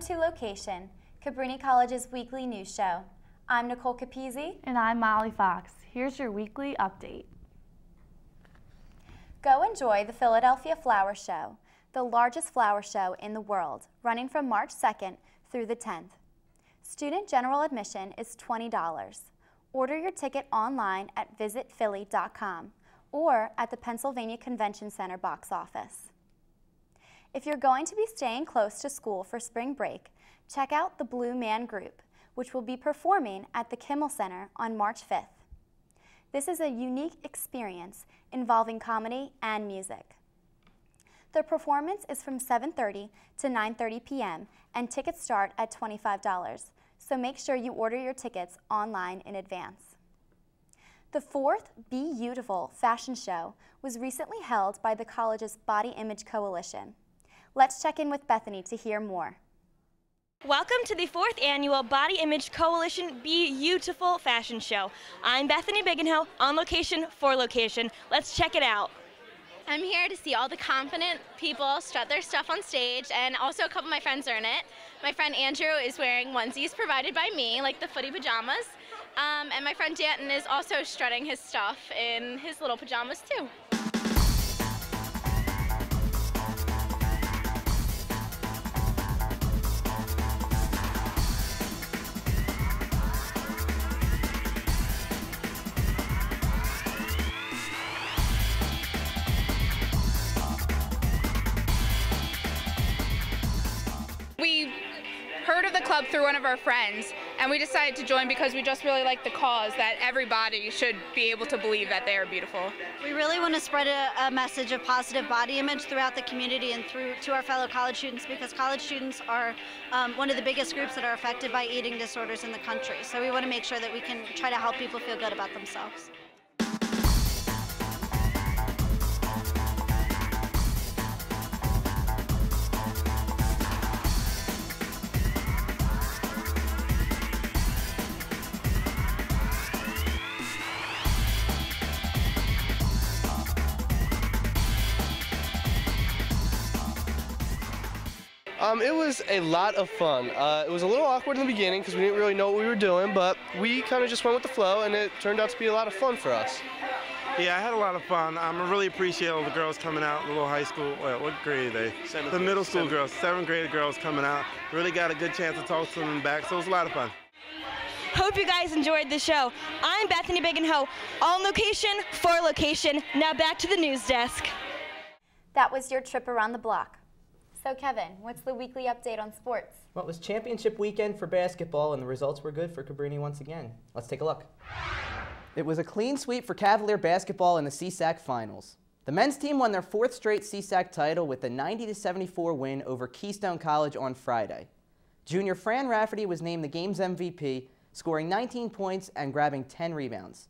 Welcome to LOQation, Cabrini College's weekly news show. I'm Nicole Capizzi. And I'm Molly Fox. Here's your weekly update. Go enjoy the Philadelphia Flower Show, the largest flower show in the world, running from March 2nd through the 10th. Student general admission is $20. Order your ticket online at visitphilly.com or at the Pennsylvania Convention Center box office. If you're going to be staying close to school for spring break, check out the Blue Man Group, which will be performing at the Kimmel Center on March 5th. This is a unique experience involving comedy and music. The performance is from 7.30 to 9.30 p.m. and tickets start at $25, so make sure you order your tickets online in advance. The fourth Be Beautiful fashion show was recently held by the college's Body Image Coalition. Let's check in with Bethany to hear more. Welcome to the fourth annual Body Image Coalition Be Beautiful Fashion Show. I'm Bethany Bigenhill on location for LOQation. Let's check it out. I'm here to see all the confident people strut their stuff on stage, and also a couple of my friends are in it. My friend Andrew is wearing onesies provided by me, like the footy pajamas. Um, and my friend Danton is also strutting his stuff in his little pajamas, too. Club through one of our friends, and we decided to join because we just really like the cause that everybody should be able to believe that they are beautiful. We really want to spread a, a, message of positive body image throughout the community and through to our fellow college students because college students are um, one of the biggest groups that are affected by eating disorders in the country. So we want to make sure that we can try to help people feel good about themselves. Um, it was a lot of fun. Uh, it was a little awkward in the beginning because we didn't really know what we were doing, but we kind of just went with the flow, and it turned out to be a lot of fun for us. Yeah, I had a lot of fun. Um, I really appreciate all the girls coming out, the little high school, well, what grade are they? Seventh the grade. middle school Seventh. girls, seventh grade girls coming out. Really got a good chance to talk to them back, so it was a lot of fun. Hope you guys enjoyed the show. I'm Bethany Bigenho, on location for LOQation. Now back to the news desk. That was your trip around the block. So Kevin, what's the weekly update on sports? Well, it was championship weekend for basketball, and the results were good for Cabrini once again. Let's take a look. It was a clean sweep for Cavalier basketball in the CSAC finals. The men's team won their fourth straight CSAC title with a 90-74 win over Keystone College on Friday. Junior Fran Rafferty was named the game's MVP, scoring 19 points and grabbing 10 rebounds.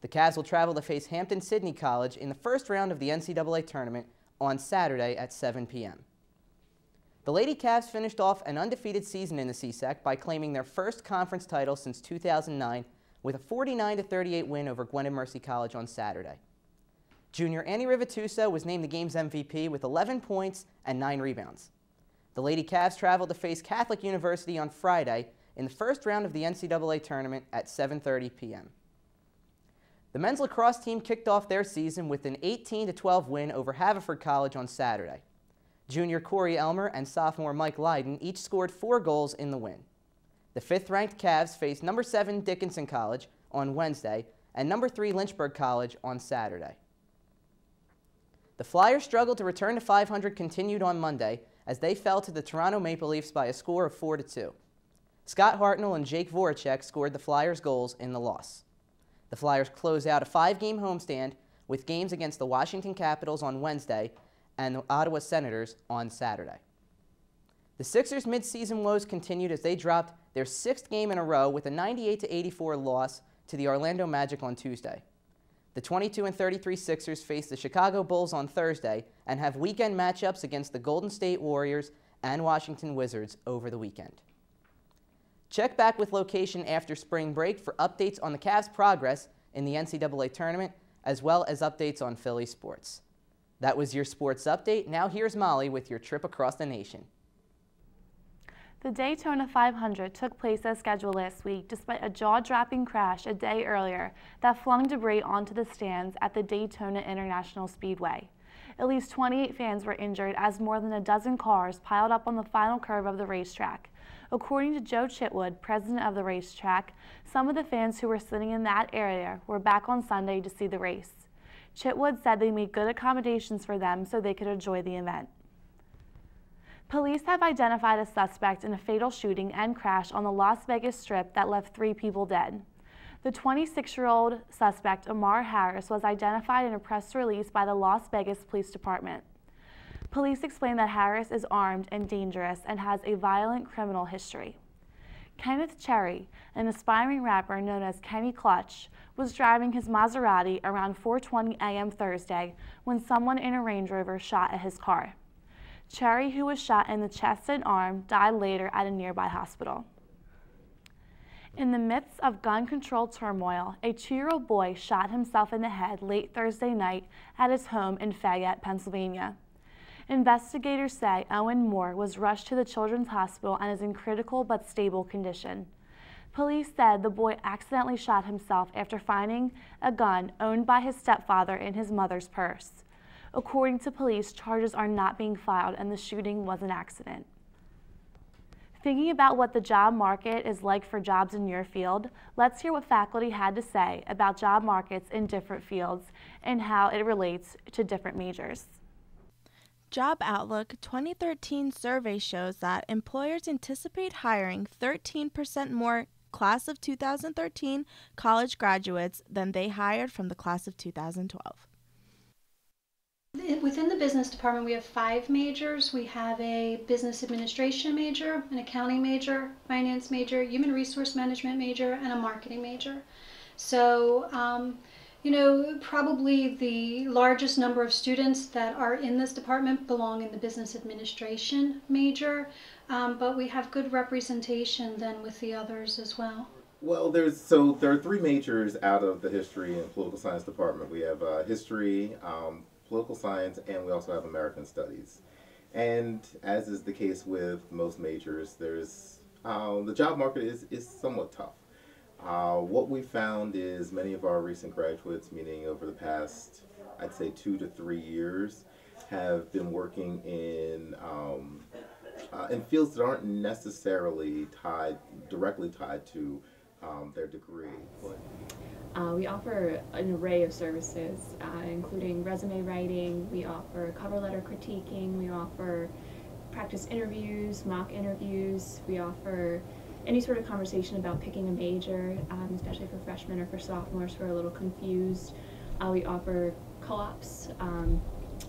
The Cavs will travel to face Hampden-Sydney College in the first round of the NCAA tournament on Saturday at 7 p.m. The Lady Cavs finished off an undefeated season in the CSAC by claiming their first conference title since 2009 with a 49-38 win over Gwynedd Mercy College on Saturday. Junior Annie Rivatusa was named the game's MVP with 11 points and 9 rebounds. The Lady Cavs traveled to face Catholic University on Friday in the first round of the NCAA tournament at 7.30 p.m. The men's lacrosse team kicked off their season with an 18-12 win over Haverford College on Saturday. Junior Corey Elmer and sophomore Mike Lyden each scored four goals in the win. The fifth-ranked Cavs faced number seven Dickinson College on Wednesday and number three Lynchburg College on Saturday. The Flyers struggled to return to 500 continued on Monday as they fell to the Toronto Maple Leafs by a score of 4 to 2. Scott Hartnell and Jake Voracek scored the Flyers' goals in the loss. The Flyers close out a five-game homestand with games against the Washington Capitals on Wednesday and the Ottawa Senators on Saturday. The Sixers' midseason woes continued as they dropped their sixth game in a row with a 98-84 loss to the Orlando Magic on Tuesday. The 22 and 33 Sixers face the Chicago Bulls on Thursday and have weekend matchups against the Golden State Warriors and Washington Wizards over the weekend. Check back with LOQation after spring break for updates on the Cavs' progress in the NCAA tournament, as well as updates on Philly sports. That was your sports update. Now here's Molly with your trip across the nation. The Daytona 500 took place as scheduled last week despite a jaw dropping crash a day earlier that flung debris onto the stands at the Daytona International Speedway. At least 28 fans were injured as more than a dozen cars piled up on the final curve of the racetrack. According to Joe Chitwood, president of the racetrack, some of the fans who were sitting in that area were back on Sunday to see the race. Chitwood said they made good accommodations for them so they could enjoy the event. Police have identified a suspect in a fatal shooting and crash on the Las Vegas Strip that left three people dead. The 26-year-old suspect, Ammar Harris, was identified in a press release by the Las Vegas Police Department. Police explained that Harris is armed and dangerous and has a violent criminal history. Kenneth Cherry, an aspiring rapper known as Kenny Clutch, was driving his Maserati around 4:20 a.m. Thursday when someone in a Range Rover shot at his car. Cherry, who was shot in the chest and arm, died later at a nearby hospital. In the midst of gun control turmoil, a two year old boy shot himself in the head late Thursday night at his home in Fayette, Pennsylvania. Investigators say Owen Moore was rushed to the Children's Hospital and is in critical but stable condition. Police said the boy accidentally shot himself after finding a gun owned by his stepfather in his mother's purse. According to police, charges are not being filed and the shooting was an accident. Thinking about what the job market is like for jobs in your field, let's hear what faculty had to say about job markets in different fields and how it relates to different majors. Job Outlook 2013 survey shows that employers anticipate hiring 13% more class of 2013 college graduates than they hired from the class of 2012. Within the business department, we have five majors. We have a business administration major, an accounting major, finance major, human resource management major, and a marketing major. So, um, you know, probably the largest number of students that are in this department belong in the business administration major, um, but we have good representation then with the others as well. Well, there's so there are three majors out of the history and political science department. We have uh, history, um, political science, and we also have American studies. And as is the case with most majors, there's uh, the job market is, is somewhat tough. Uh, what we found is many of our recent graduates, meaning over the past, I'd say two to three years, have been working in um, uh, in fields that aren't necessarily tied directly tied to um, their degree. Uh, we offer an array of services, uh, including resume writing, we offer cover letter critiquing, we offer practice interviews, mock interviews, we offer any sort of conversation about picking a major, um, especially for freshmen or for sophomores who are a little confused. Uh, we offer co-ops. Um,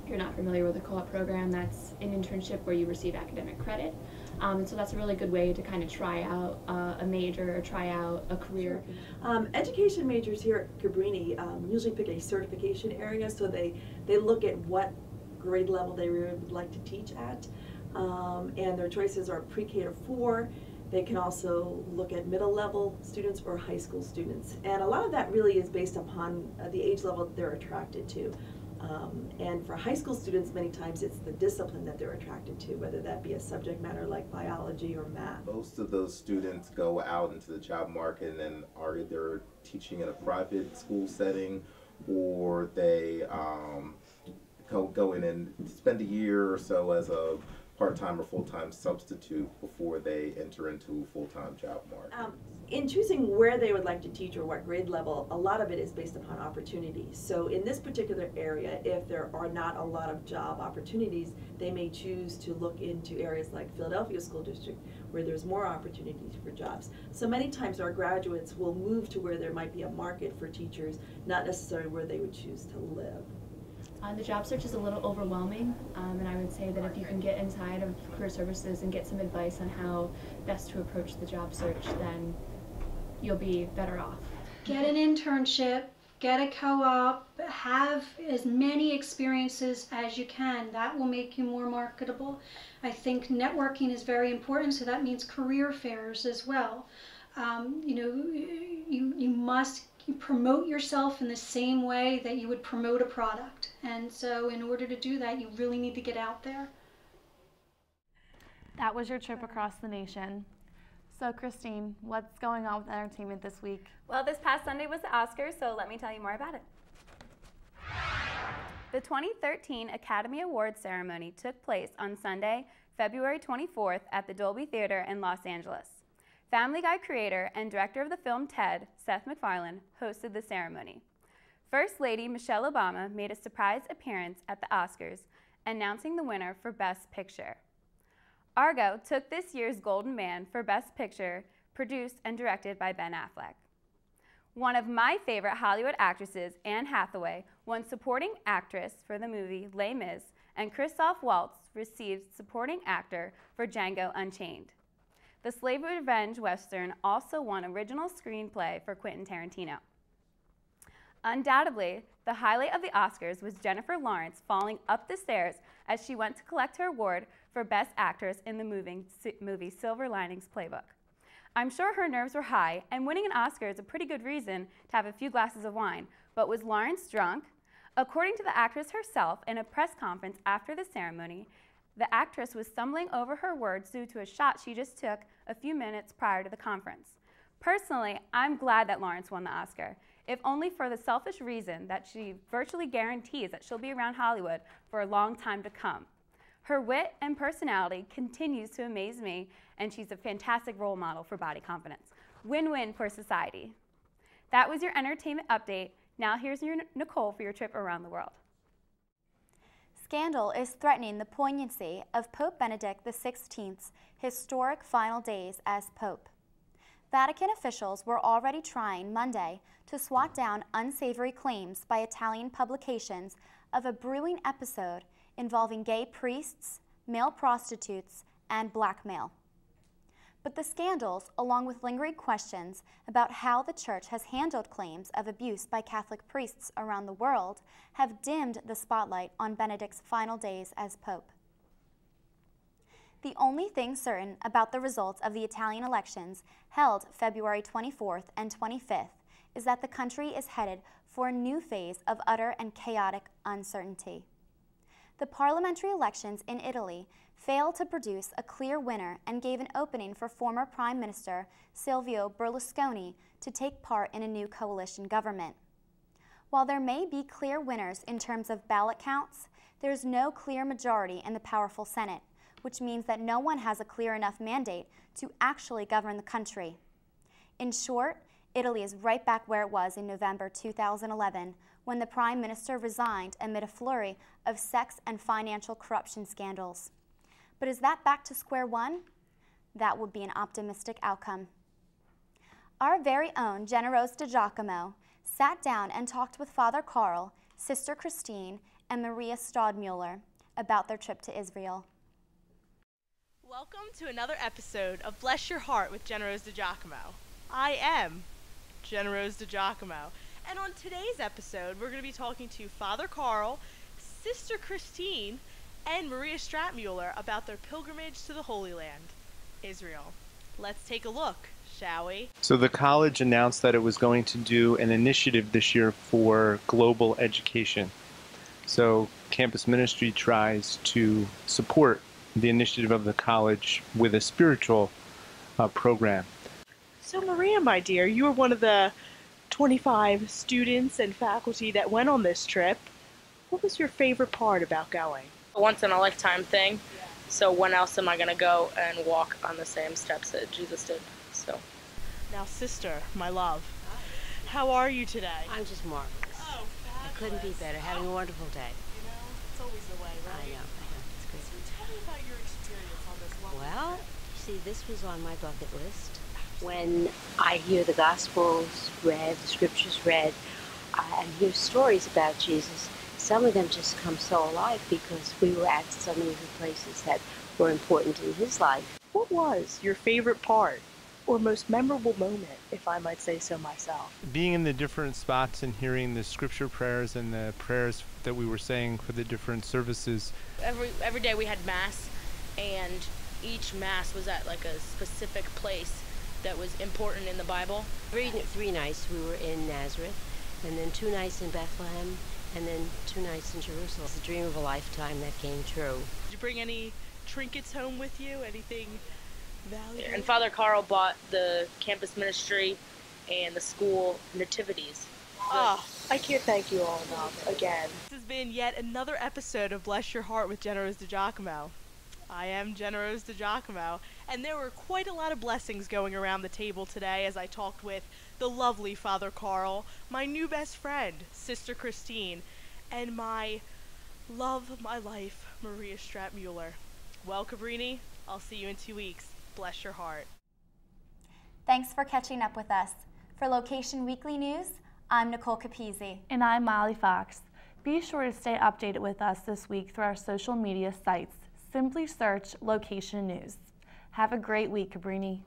if you're not familiar with the co-op program, that's an internship where you receive academic credit. Um, and so that's a really good way to kind of try out uh, a major or try out a career. Um, education majors here at Cabrini um, usually pick a certification area, so they, they look at what grade level they really would like to teach at. Um, and their choices are pre-K to 4, they can also look at middle level students or high school students. And a lot of that really is based upon uh, the age level that they're attracted to. Um, and for high school students, many times it's the discipline that they're attracted to, whether that be a subject matter like biology or math. Most of those students go out into the job market and are either teaching in a private school setting or they um, go, go in and spend a year or so as a part-time or full-time substitute before they enter into a full-time job market? Um, in choosing where they would like to teach or what grade level, a lot of it is based upon opportunities. So in this particular area, if there are not a lot of job opportunities, they may choose to look into areas like Philadelphia School District where there's more opportunities for jobs. So many times our graduates will move to where there might be a market for teachers, not necessarily where they would choose to live. Uh, the job search is a little overwhelming, um, and I would say that if you can get inside of career services and get some advice on how best to approach the job search, then you'll be better off. Get an internship, get a co-op, have as many experiences as you can. That will make you more marketable. I think networking is very important, so that means career fairs as well. Um, you know, you, you must you promote yourself in the same way that you would promote a product. And so, in order to do that, you really need to get out there. That was your trip across the nation. So, Christine, what's going on with entertainment this week? Well, this past Sunday was the Oscars, so let me tell you more about it. The 2013 Academy Awards ceremony took place on Sunday, February 24th at the Dolby Theater in Los Angeles. Family Guy creator and director of the film Ted, Seth MacFarlane, hosted the ceremony. First Lady Michelle Obama made a surprise appearance at the Oscars, announcing the winner for Best Picture. Argo took this year's Golden Man for Best Picture, produced and directed by Ben Affleck. One of my favorite Hollywood actresses, Anne Hathaway, won Supporting Actress for the movie Les Mis, and Christoph Waltz received Supporting Actor for Django Unchained. The slave revenge western also won Original Screenplay for Quentin Tarantino. Undoubtedly, the highlight of the Oscars was Jennifer Lawrence falling up the stairs as she went to collect her award for Best Actress in the movie, movie Silver Linings Playbook. I'm sure her nerves were high, and winning an Oscar is a pretty good reason to have a few glasses of wine. But was Lawrence drunk? According to the actress herself, in a press conference after the ceremony, the actress was stumbling over her words due to a shot she just took a few minutes prior to the conference. Personally, I'm glad that Lawrence won the Oscar if only for the selfish reason that she virtually guarantees that she'll be around Hollywood for a long time to come. Her wit and personality continues to amaze me, and she's a fantastic role model for body confidence. Win-win for society. That was your entertainment update. Now here's your Nicole for your trip around the world. Scandal is threatening the poignancy of Pope Benedict XVI's historic final days as Pope. Vatican officials were already trying Monday to swat down unsavory claims by Italian publications of a brewing episode involving gay priests, male prostitutes, and blackmail. But the scandals, along with lingering questions about how the church has handled claims of abuse by Catholic priests around the world, have dimmed the spotlight on Benedict's final days as Pope. The only thing certain about the results of the Italian elections held February 24th and 25th is that the country is headed for a new phase of utter and chaotic uncertainty. The parliamentary elections in Italy failed to produce a clear winner and gave an opening for former Prime Minister Silvio Berlusconi to take part in a new coalition government. While there may be clear winners in terms of ballot counts, there's no clear majority in the powerful Senate, which means that no one has a clear enough mandate to actually govern the country. In short, Italy is right back where it was in November 2011 when the Prime Minister resigned amid a flurry of sex and financial corruption scandals. But is that back to square one? That would be an optimistic outcome. Our very own Jennarose DiGiacomo sat down and talked with Father Carl, Sister Christine, and Maria Stodmuller about their trip to Israel. Welcome to another episode of Bless Your Heart with Jennarose DiGiacomo. I am Jennarose DiGiacomo, and on today's episode, we're going to be talking to Father Carl, Sister Christine, and Maria Stratmuller about their pilgrimage to the Holy Land, Israel. Let's take a look, shall we? So, the college announced that it was going to do an initiative this year for global education. So, campus ministry tries to support the initiative of the college with a spiritual uh, program. So, Maria, my dear, you were one of the 25 students and faculty that went on this trip. What was your favorite part about going? A once in a lifetime thing. So, when else am I going to go and walk on the same steps that Jesus did? So, now, sister, my love, how are you today? I'm just marvelous. Oh, I couldn't be better. Having a wonderful day. You know, it's always the way, right? I know. Well, see, this was on my bucket list. When I hear the Gospels read, the Scriptures read, uh, and hear stories about Jesus, some of them just come so alive because we were at so many places that were important in his life. What was your favorite part or most memorable moment, if I might say so myself? Being in the different spots and hearing the scripture prayers and the prayers that we were saying for the different services. Every every day we had mass and each mass was at like a specific place that was important in the Bible? Three, three nights we were in Nazareth, and then two nights in Bethlehem, and then two nights in Jerusalem. It's a dream of a lifetime that came true. Did you bring any trinkets home with you? Anything valuable? And Father Carl bought the campus ministry and the school nativities. Oh, I can't thank you all enough again. This has been yet another episode of Bless Your Heart with Jennarose DiGiacomo. I am Jennarose DiGiacomo, and there were quite a lot of blessings going around the table today as I talked with the lovely Father Carl, my new best friend, Sister Christine, and my love of my life, Maria Stratmuller. Well, Cabrini, I'll see you in two weeks. Bless your heart. Thanks for catching up with us. For LOQation Weekly News, I'm Nicole Capizzi. And I'm Molly Fox. Be sure to stay updated with us this week through our social media sites. Simply search LOQation News. Have a great week, Cabrini.